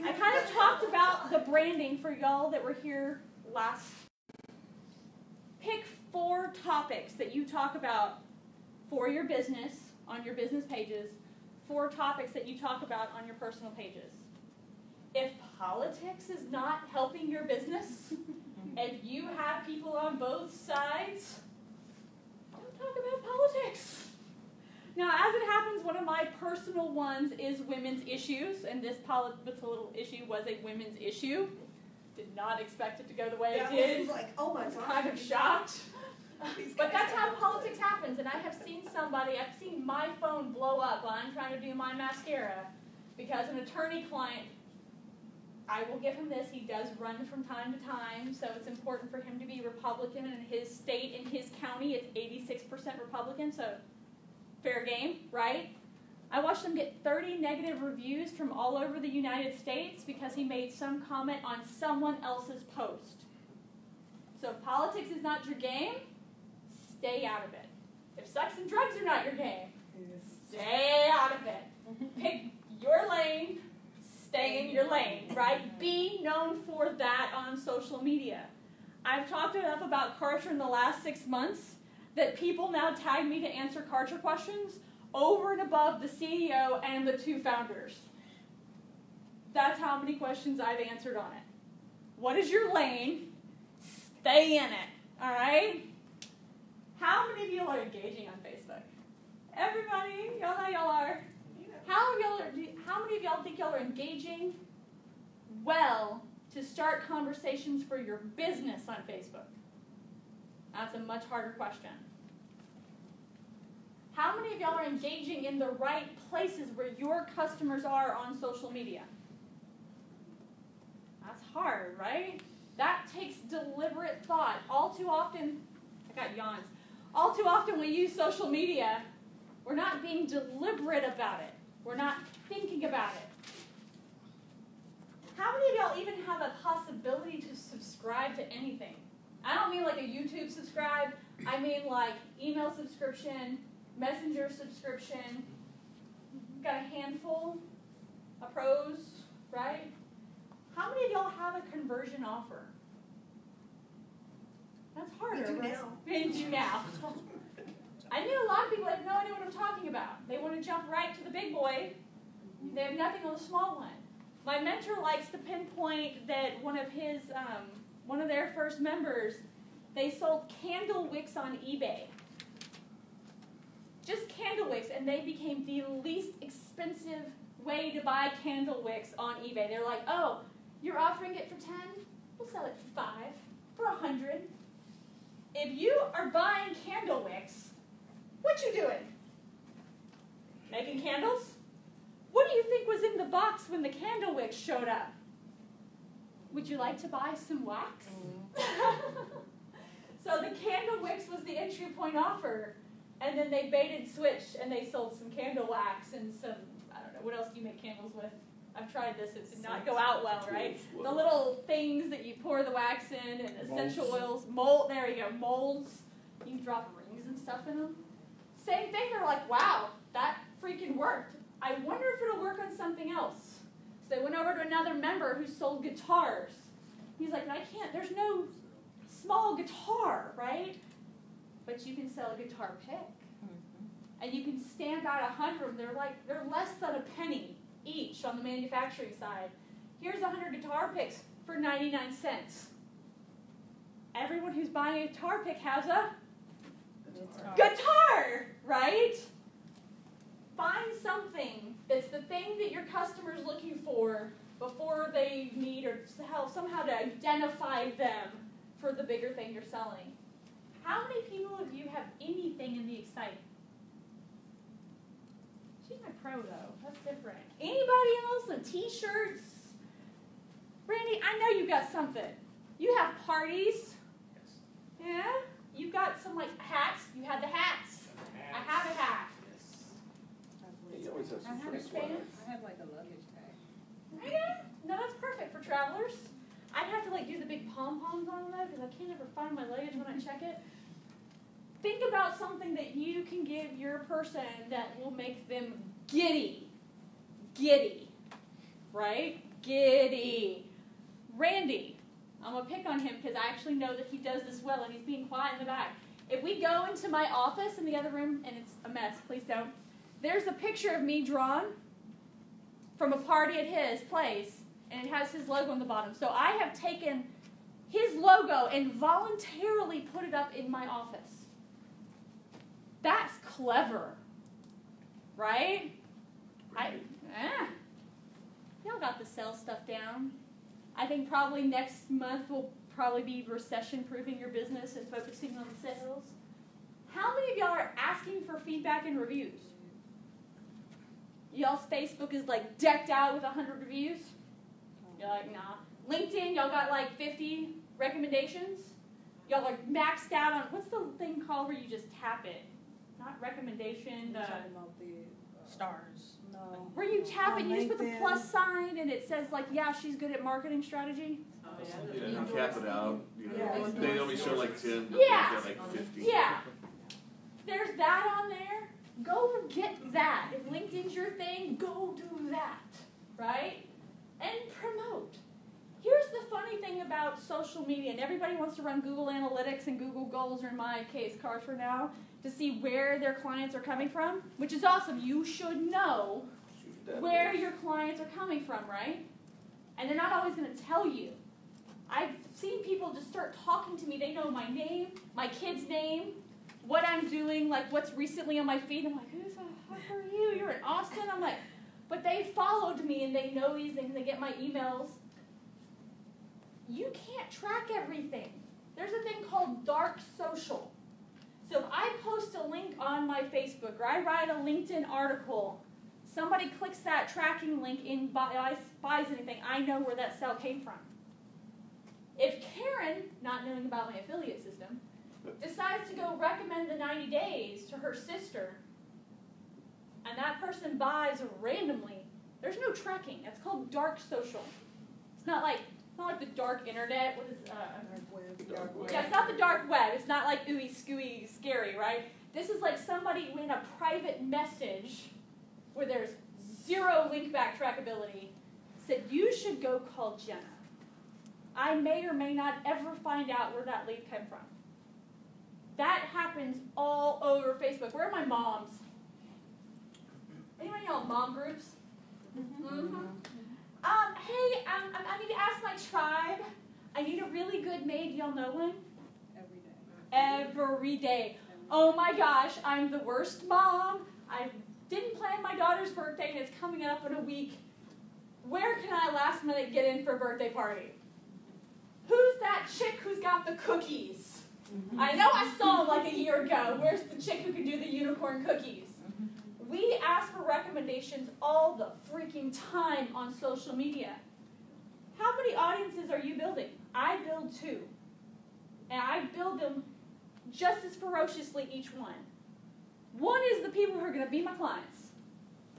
I kind of talked about the branding for y'all that were here last. Pick four topics that you talk about for your business on your business pages, four topics that you talk about on your personal pages. If politics is not helping your business, if you have people on both sides, don't talk about politics. Now, as it happens, one of my personal ones is women's issues, and this political issue was a women's issue. Did not expect it to go the way That it did. was like, oh my god. kind of shocked. But that's how politics happens, and I have seen somebody, I've seen my phone blow up while I'm trying to do my mascara because an attorney client, I will give him this, he does run from time to time, so it's important for him to be Republican in his state, in his county, it's 86% Republican, so fair game, right? I watched him get 30 negative reviews from all over the United States because he made some comment on someone else's post. So if politics is not your game, stay out of it. If sex and drugs are not your game, stay out of it. Pick your lane, your lane, right? Be known for that on social media. I've talked enough about Kartra in the last six months that people now tag me to answer Kartra questions over and above the CEO and the two founders. That's how many questions I've answered on it. What is your lane? Stay in it. All right? How many of y'all are engaging on Facebook? Everybody, y'all know y'all are. How, y'all are, how many of y'all think y'all are engaging well to start conversations for your business on Facebook? That's a much harder question. How many of y'all are engaging in the right places where your customers are on social media? That's hard, right? That takes deliberate thought. All too often, I got yawns. All too often, we use social media, we're not being deliberate about it. We're not thinking about it. How many of y'all even have a possibility to subscribe to anything? I don't mean like a YouTube subscribe, I mean like email subscription, messenger subscription. Got a handful a pros, right? How many of y'all have a conversion offer? That's harder. do right? now. We do now. I knew a lot of people have no idea what I'm talking about. They want to jump right to the big boy. They have nothing on the small one. My mentor likes to pinpoint that one of his, um, one of their first members, they sold candle wicks on eBay. Just candle wicks, and they became the least expensive way to buy candle wicks on eBay. They're like, oh, you're offering it for 10? We'll sell it for 5, for a 100. If you are buying candle wicks, what you doing? Making candles? What do you think was in the box when the candle wicks showed up? Would you like to buy some wax? Mm. so the candle wicks was the entry point offer, and then they baited switch and they sold some candle wax and some I don't know what else do you make candles with. I've tried this; it did not go out well, right? The little things that you pour the wax in and essential Molds. oils, mold. There you go, molds. You can drop rings and stuff in them. Same thing. They're like, wow, that freaking worked. I wonder if it'll work on something else. So they went over to another member who sold guitars. He's like, I can't. There's no small guitar, right? But you can sell a guitar pick, mm-hmm. and you can stand out a hundred. of them. They're like they're less than a penny each on the manufacturing side. Here's a hundred guitar picks for ninety nine cents. Everyone who's buying a guitar pick has a guitar, right? Find something that's the thing that your customer's looking for before they need or somehow, somehow to identify them for the bigger thing you're selling. How many people of you have anything in the Excite? She's my pro though. That's different. Anybody else? Some t-shirts? Brandy, I know you've got something. You have parties. Yes. Yeah? You've got some like hats. You had the hats. I have a hat. He always has I have a fan. with him. I have like a luggage tag. Yeah, no, that's perfect for travelers. I'd have to like do the big pom poms on them though because I can't ever find my luggage when I check it. Think about something that you can give your person that will make them giddy. Giddy. Right? Giddy. Randy. I'm going to pick on him because I actually know that he does this well and he's being quiet in the back. If we go into my office in the other room and it's a mess, please don't. There's a picture of me drawn from a party at his place and it has his logo on the bottom. So I have taken his logo and voluntarily put it up in my office. That's clever, right? I, eh. Y'all got the sell stuff down. I think probably next month will probably be recession proofing your business and focusing on sales. How many of y'all are asking for feedback and reviews? Y'all's Facebook is like decked out with 100 reviews? You're like, nah. LinkedIn, y'all got like 50 recommendations? Y'all are maxed out on, what's the thing called where you just tap it? Not recommendation, the. Talking uh, about the uh, stars. No. Where you tap it, On you just put the plus sign and it says like, yeah, she's good at marketing strategy. Yeah, yeah. you cap it out, you Yeah. they only show like ten, but Yeah. they get like fifty. Yeah. There's that on there. Go get that. If LinkedIn's your thing, go do that. Right? And promote. Here's the funny thing about social media, and everybody wants to run Google Analytics and Google Goals, or in my case, cars for now, to see where their clients are coming from, which is awesome. You should know where your clients are coming from, right? And they're not always going to tell you. I've seen people just start talking to me. They know my name, my kid's name, what I'm doing, like what's recently on my feed. I'm like, who's fuck are you? You're in Austin? I'm like, but they followed me and they know these things. They get my emails. You can't track everything. There's a thing called dark social. So if I post a link on my Facebook or I write a LinkedIn article somebody clicks that tracking link and buys, buys anything, I know where that sale came from. If Karen, not knowing about my affiliate system, decides to go recommend the 90 days to her sister, and that person buys randomly, there's no tracking. That's called dark social. It's not like it's not like the dark internet. What is uh, Dark web, Dark dark web. yeah, it's not the dark web. It's not like ooey scooey scary, right? This is like somebody in a private message where there's zero link back trackability said you should go call Jena. I may or may not ever find out where that lead came from. That happens all over Facebook. Where are my moms? Anybody y'all mom groups? Mm-hmm. Um, hey, um, I I need to ask my tribe. I need a really good maid. Y'all know one? Every day. Every day. Oh my gosh, I'm the worst mom. I didn't plan my daughter's birthday and it's coming up in a week. Where can I last minute get in for a birthday party? Who's that chick who's got the cookies? I know I saw like a year ago. Where's the chick who can do the unicorn cookies? We ask for recommendations all the freaking time on social media. How many audiences are you building? I build two. And I build them just as ferociously each one. One is the people who are going to be my clients.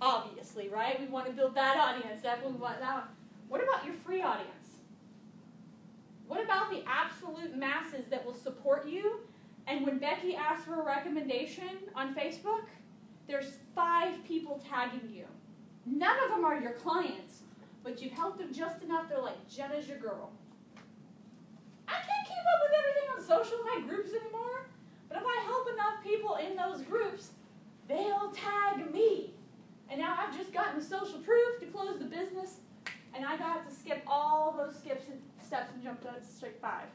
Obviously, right? We want to build that audience. That that. one. What about your free audience? What about the absolute masses that will support you? And when Becky asks for a recommendation on Facebook, there's five people tagging you. None of them are your clients, but you've helped them just enough. They're like, Jena's your girl. I can't keep up with everything on social my groups anymore. But if I help enough people in those groups, they'll tag me. And now I've just gotten the social proof to close the business, and I got to skip all those skips and steps and jump to straight five.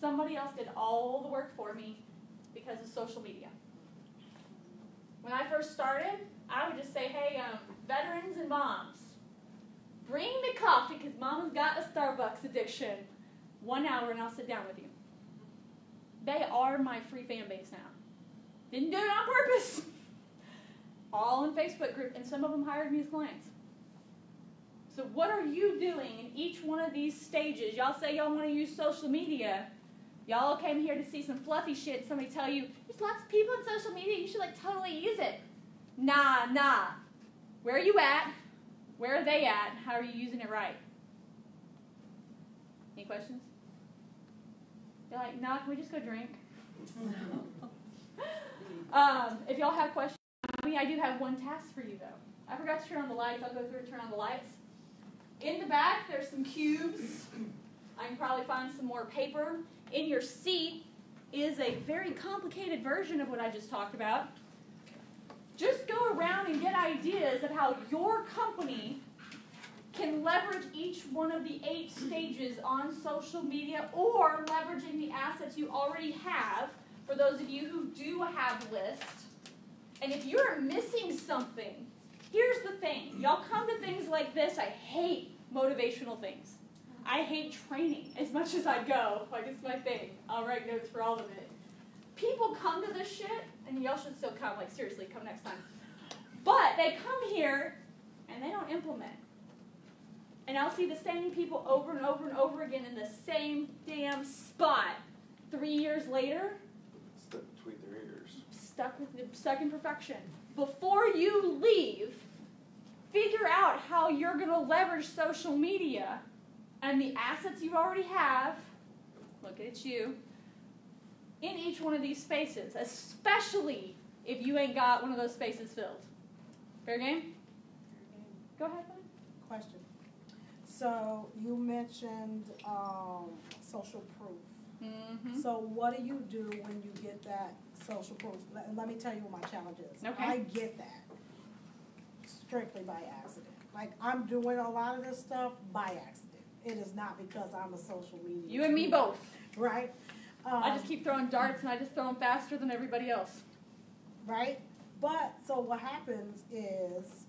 Somebody else did all the work for me because of social media. When I first started, I would just say, hey, um, veterans and moms, bring me coffee because mama's got a Starbucks addiction. One hour and I'll sit down with you. They are my free fan base now. Didn't do it on purpose. All in Facebook group, and some of them hired me as clients. So what are you doing in each one of these stages? Y'all say y'all want to use social media. Y'all came here to see some fluffy shit. Somebody tell you there's lots of people on social media. You should like totally use it. Nah, nah. Where are you at? Where are they at? How are you using it right? Any questions? They're like, nah, can we just go drink? Um, if y'all have questions, I mean, I do have one task for you though. I forgot to turn on the lights. I'll go through and turn on the lights. In the back, there's some cubes. I can probably find some more paper. In your seat is a very complicated version of what I just talked about. Just go around and get ideas of how your company can leverage each one of the eight stages on social media or leveraging the assets you already have for those of you who do have lists. And if you're missing something, here's the thing. Y'all come to things like this. I hate motivational things. I hate training as much as I go. Like it's my thing. I'll write notes for all of it. People come to this shit, and y'all should still come. Like seriously, come next time. But they come here and they don't implement. And I'll see the same people over and over and over again in the same damn spot. Three years later, Stuck between their ears. stuck with stuck in perfection. Before you leave, figure out how you're going to leverage social media and the assets you already have. Look at you in each one of these spaces, especially if you ain't got one of those spaces filled. Fair game? Fair game. Go ahead. Question. So you mentioned um, social proof. Mm-hmm. So what do you do when you get that social proof? Let, let me tell you what my challenge is. Okay. I get that strictly by accident. Like I'm doing a lot of this stuff by accident. It is not because I'm a social media. You and me both. Right. Um, I just keep throwing darts and I just throw them faster than everybody else. right? But so what happens is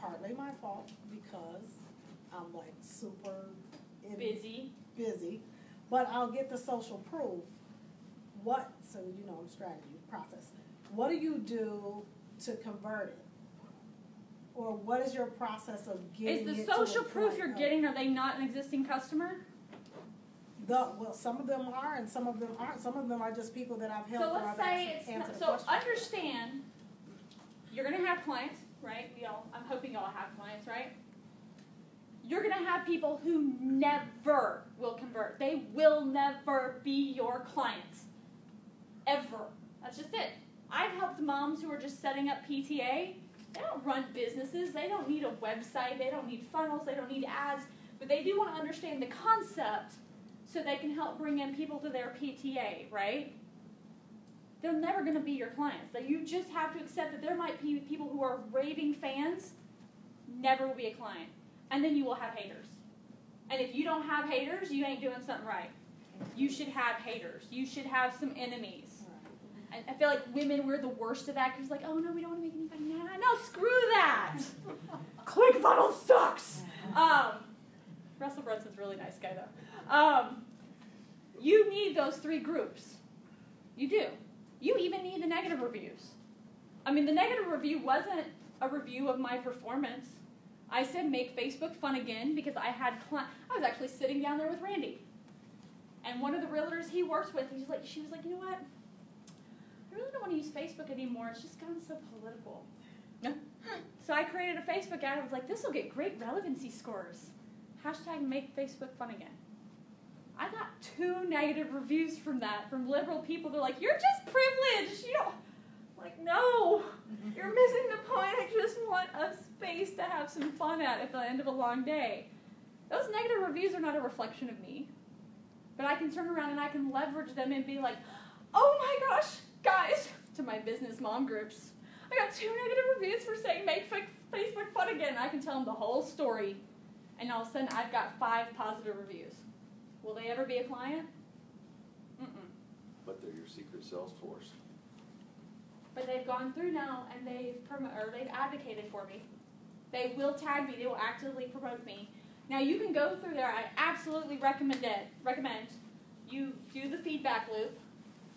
partly my fault because I'm like super Busy. busy, but I'll get the social proof. What so you know I'm strategy process. What do you do to convert it? Or what is your process of getting Is the social proof you're of- getting, are they not an existing customer? The, well, some of them are, and some of them aren't. Some of them are just people that I've helped. So let's say it's not, so question for. understand, you're gonna have clients, right? Y'all, I'm hoping y'all have clients, right? You're gonna have people who never will convert. They will never be your clients. Ever. That's just it. I've helped moms who are just setting up PTA. They don't run businesses. They don't need a website. They don't need funnels. They don't need ads. But they do want to understand the concept so they can help bring in people to their PTA, right? They're never going to be your clients. That you just have to accept that there might be people who are raving fans, never will be a client. And then you will have haters. And if you don't have haters, you ain't doing something right. You should have haters. You should have some enemies. And I feel like women, we're the worst of that because, like, oh no, we don't want to make anybody mad. No, screw that. ClickFunnels sucks. Um, Russell Brunson's a really nice guy, though. Um, you need those three groups. You do. You even need the negative reviews. I mean, the negative review wasn't a review of my performance. I said make Facebook fun again because I had cli- I was actually sitting down there with Randy, and one of the realtors he works with, he's like, she was like, you know what? I really don't want to use Facebook anymore. It's just gotten so political. so I created a Facebook ad. I was like, this will get great relevancy scores. Hashtag make Facebook fun again. I got two negative reviews from that from liberal people. They're like, you're just privileged. You don't. I'm like, no, mm-hmm. you're missing the point. I just want a space to have some fun at at the end of a long day. Those negative reviews are not a reflection of me. But I can turn around and I can leverage them and be like, oh my gosh, guys, to my business mom groups. I got two negative reviews for saying make Facebook fun again. I can tell them the whole story. And all of a sudden, I've got five positive reviews. Will they ever be a client? Mm-mm. But they're your secret sales force. But they've gone through now and they've promo- or they've advocated for me. They will tag me. They will actively promote me. Now you can go through there. I absolutely recommend it. Recommend you do the feedback loop.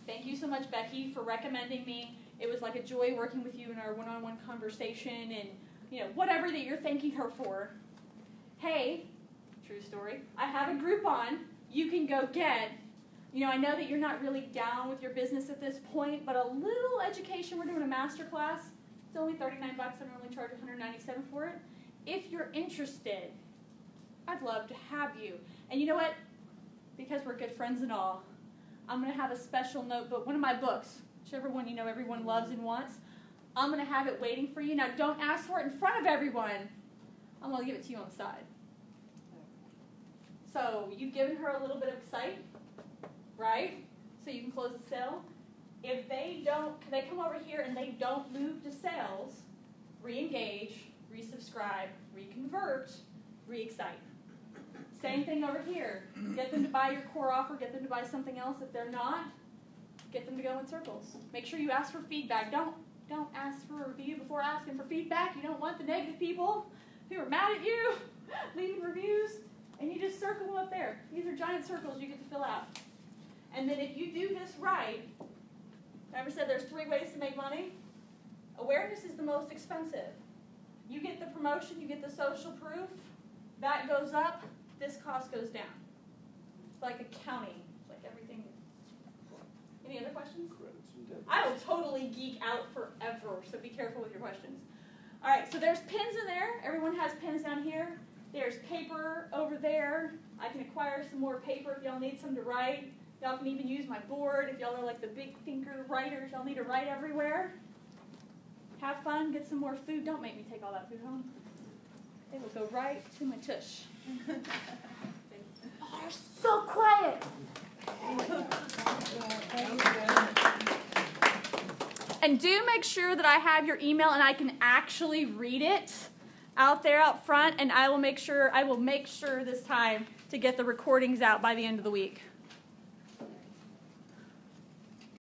Thank you so much, Becky, for recommending me. It was like a joy working with you in our one-on-one conversation, and you know whatever that you're thanking her for. Hey, true story. I have a Groupon you can go get. You know, I know that you're not really down with your business at this point, but a little education. We're doing a master class. It's only 39 bucks. I normally charge 197 for it. If you're interested, I'd love to have you. And you know what? Because we're good friends and all, I'm going to have a special notebook, one of my books, whichever one you know everyone loves and wants. I'm going to have it waiting for you. Now, don't ask for it in front of everyone. I'm going to give it to you on the side. So, you've given her a little bit of sight, right? So you can close the sale. If they don't, they come over here and they don't move to sales, re-engage, resubscribe, reconvert, re-excite. Same thing over here. Get them to buy your core offer, get them to buy something else. If they're not, get them to go in circles. Make sure you ask for feedback. Don't don't ask for a review before asking for feedback. You don't want the negative people who are mad at you leaving reviews, and you just circle them up there. These are giant circles you get to fill out. And then if you do this right, remember I said there's three ways to make money. Awareness is the most expensive. You get the promotion, you get the social proof, that goes up, this cost goes down. It's like accounting, it's like everything. Any other questions? Credits and debits. I will totally geek out forever, so be careful with your questions. All right, so there's pins in there. Everyone has pins down here. There's paper over there. I can acquire some more paper if y'all need some to write. Y'all can even use my board if y'all are like the big thinker writers. Y'all need to write everywhere. Have fun, get some more food. Don't make me take all that food home. It will go right to my tush. Oh, they're so quiet. And do make sure that I have your email and I can actually read it out there out front and I will make sure I will make sure this time to get the recordings out by the end of the week.